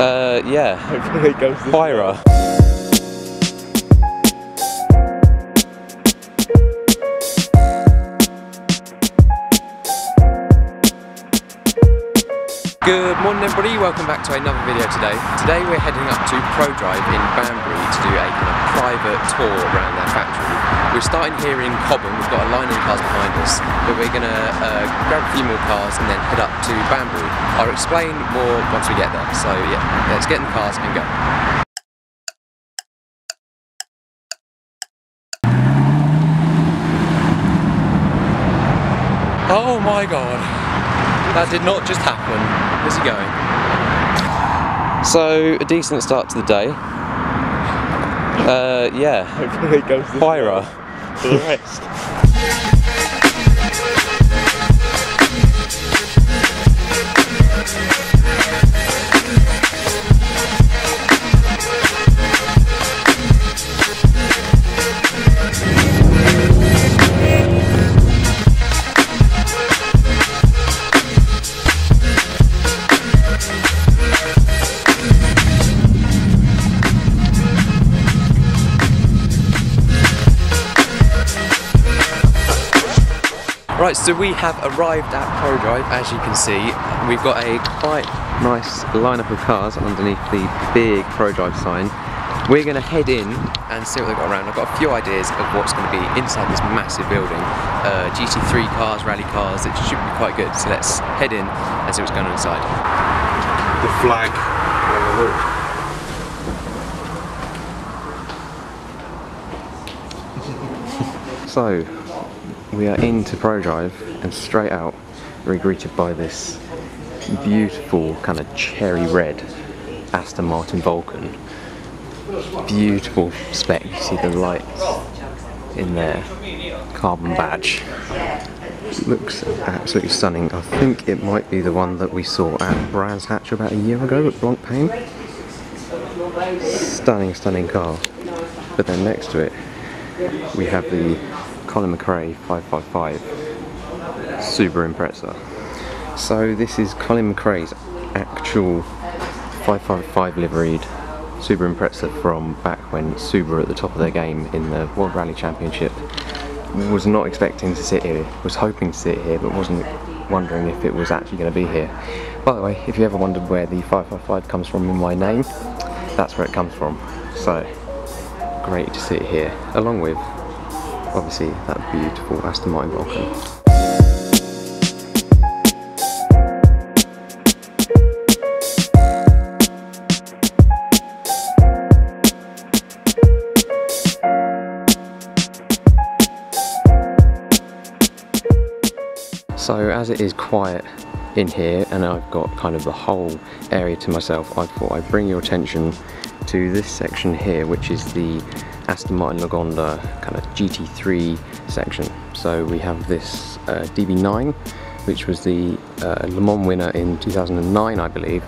Uh, yeah. Hopefully it goes this. Good morning everybody, welcome back to another video today. Today we're heading up to ProDrive in Banbury to do a kind of private tour around their factory. We're starting here in Cobham, we've got a line of cars behind us, but we're going to uh, grab a few more cars and then head up to Banbury. I'll explain more once we get there, so yeah, let's get in the cars and go. Oh my god. That did not just happen. Where's he going? So, a decent start to the day. Uh, yeah. Hopefully for the rest. Right, so we have arrived at ProDrive, as you can see. We've got a quite nice lineup of cars underneath the big ProDrive sign. We're going to head in and see what they've got around. I've got a few ideas of what's going to be inside this massive building. Uh, GT3 cars, rally cars, it should be quite good. So let's head in and see what's going on inside. The flag on the roof. So, we are into ProDrive and straight out we're greeted by this beautiful kind of cherry red Aston Martin Vulcan. Beautiful spec, you see the lights in there, carbon badge. Looks absolutely stunning. I think it might be the one that we saw at Brands Hatch about a year ago at Blancpain. Stunning, stunning car. But then next to it, we have the Colin McRae 555 Subaru Impreza. So this is Colin McRae's actual 555 liveried Subaru Impreza from back when Subaru at the top of their game in the World Rally Championship. Was not expecting to sit here, was hoping to sit here, but wasn't wondering if it was actually going to be here. By the way, if you ever wondered where the 555 comes from in my name, that's where it comes from. So, great to sit here, along with obviously that beautiful Aston Martin Vulcan. So as it is quiet in here and I've got kind of the whole area to myself, I thought I'd bring your attention to this section here, which is the Aston Martin Lagonda kind of GT3 section. So we have this uh, DB9, which was the uh, Le Mans winner in 2009, I believe.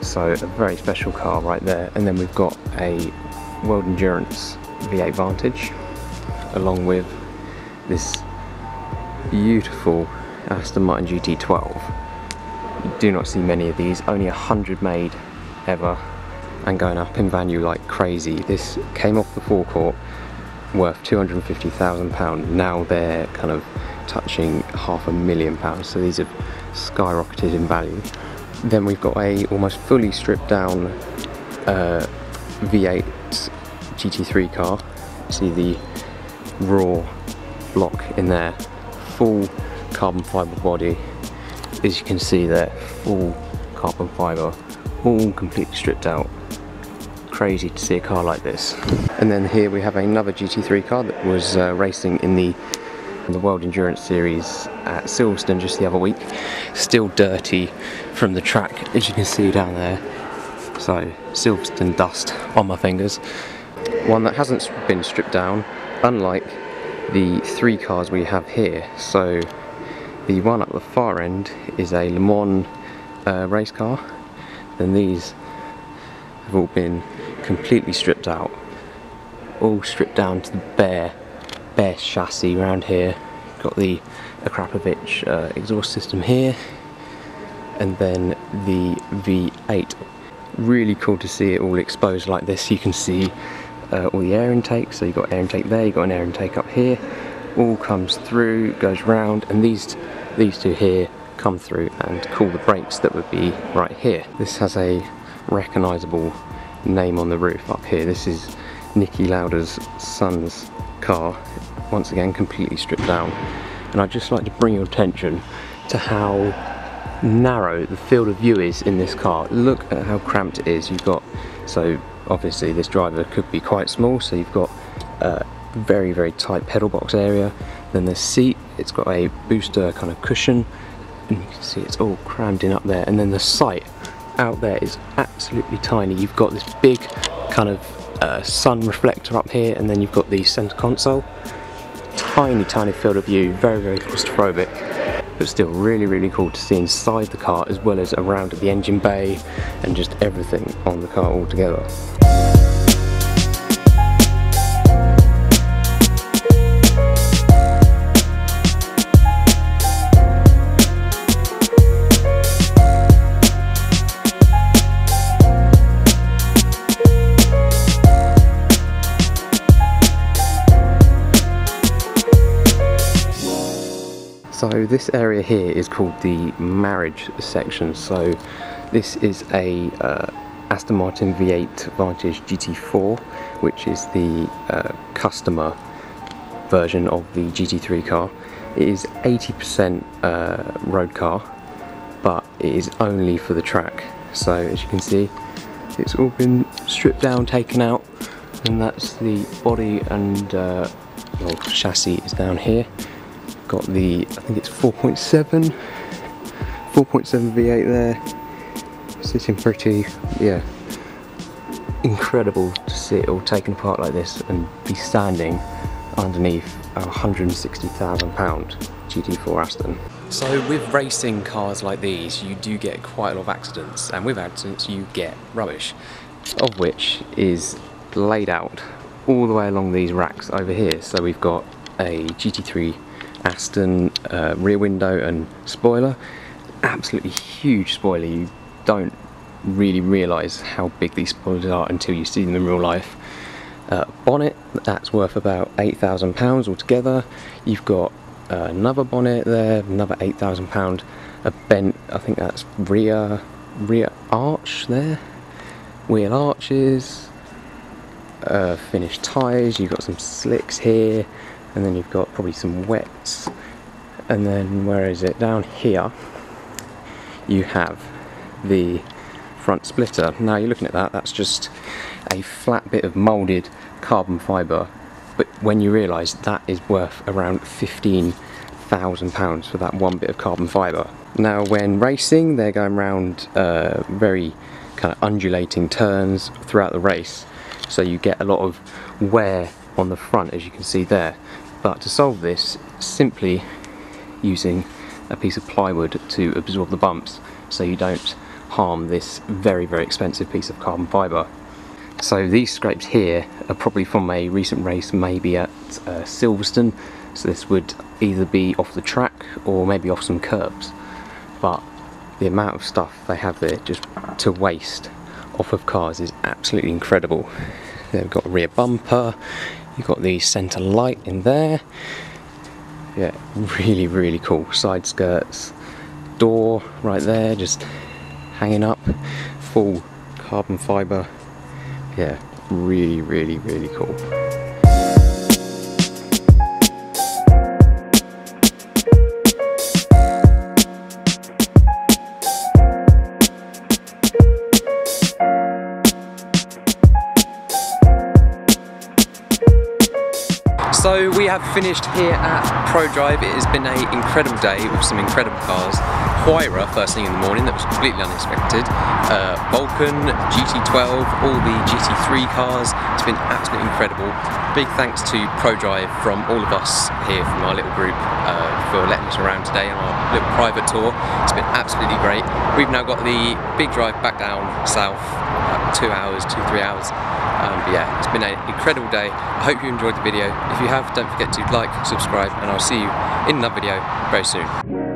So a very special car right there. And then we've got a World Endurance V8 Vantage, along with this beautiful Aston Martin GT12. You do not see many of these, only a hundred made ever and going up in value like crazy. This came off the forecourt worth £250,000. Now they're kind of touching half a million pounds, so these have skyrocketed in value. Then we've got a almost fully stripped down uh, V8 GT3 car. See the raw block in there, full carbon fibre body. As you can see there, full carbon fibre, all completely stripped out crazy to see a car like this. And then here we have another GT3 car that was uh, racing in the the World Endurance Series at Silverstone just the other week. Still dirty from the track, as you can see down there. So Silverstone dust on my fingers. One that hasn't been stripped down, unlike the three cars we have here. So the one at the far end is a Le Mans uh, race car. Then these have all been completely stripped out. All stripped down to the bare, bare chassis around here. Got the Akrapovic uh, exhaust system here. And then the V8 really cool to see it all exposed like this. You can see uh, all the air intake, so you've got air intake there, you've got an air intake up here, all comes through, goes round, and these, these two here come through and cool the brakes that would be right here. This has a recognisable name on the roof up here. This is Niki Lauda's son's car, once again completely stripped down. And I'd just like to bring your attention to how narrow the field of view is in this car. Look at how cramped it is. You've got, so obviously this driver could be quite small, so you've got a very, very tight pedal box area. Then the seat, it's got a booster kind of cushion, and you can see it's all crammed in up there. And then the sight out there is absolutely tiny. You've got this big kind of uh, sun reflector up here, and then you've got the center console. Tiny, tiny field of view, very, very claustrophobic but still really really cool to see inside the car as well as around the engine bay and just everything on the car altogether. So this area here is called the marriage section. So this is a uh, Aston Martin V8 Vantage GT4, which is the uh, customer version of the GT3 car. It is 80% uh, road car, but it is only for the track. So as you can see, it's all been stripped down, taken out, and that's the body and uh, well, chassis is down here got the, I think it's 4.7, 4.7 V8 there, sitting pretty, yeah, incredible to see it all taken apart like this and be standing underneath a 160,000 pound GT4 Aston. So with racing cars like these, you do get quite a lot of accidents, and with accidents you get rubbish, of which is laid out all the way along these racks over here. So we've got a GT3 Aston uh, rear window and spoiler. Absolutely huge spoiler. You don't really realise how big these spoilers are until you see them in real life. Uh, bonnet, that's worth about £8,000 altogether. You've got uh, another bonnet there, another £8,000. A bent, I think that's rear, rear arch there. Wheel arches, uh, finished tyres, you've got some slicks here, and then you've got probably some wets. And then where is it? Down here you have the front splitter. Now you're looking at that that's just a flat bit of molded carbon fiber but when you realize that is worth around 15 thousand pounds for that one bit of carbon fiber now when racing they're going around uh, very kind of undulating turns throughout the race. So you get a lot of wear on the front as you can see there but to solve this simply using a piece of plywood to absorb the bumps so you don't harm this very very expensive piece of carbon fibre. So these scrapes here are probably from a recent race maybe at uh, Silverstone so this would either be off the track or maybe off some curbs but the amount of stuff they have there just to waste off of cars is absolutely incredible. They've got a rear bumper, You've got the centre light in there. Yeah, really, really cool. Side skirts, door right there, just hanging up. Full carbon fibre. Yeah, really, really, really cool. Have finished here at Prodrive. It has been an incredible day with some incredible cars. Huayra first thing in the morning, that was completely unexpected. Uh, Vulcan, GT12, all the GT3 cars. It's been absolutely incredible. Big thanks to Prodrive from all of us here from our little group uh, for letting us around today on our little private tour. It's been absolutely great. We've now got the big drive back down south, two hours, two, three hours. But yeah, it's been an incredible day. I hope you enjoyed the video. If you have, don't forget to like, subscribe, and I'll see you in another video very soon.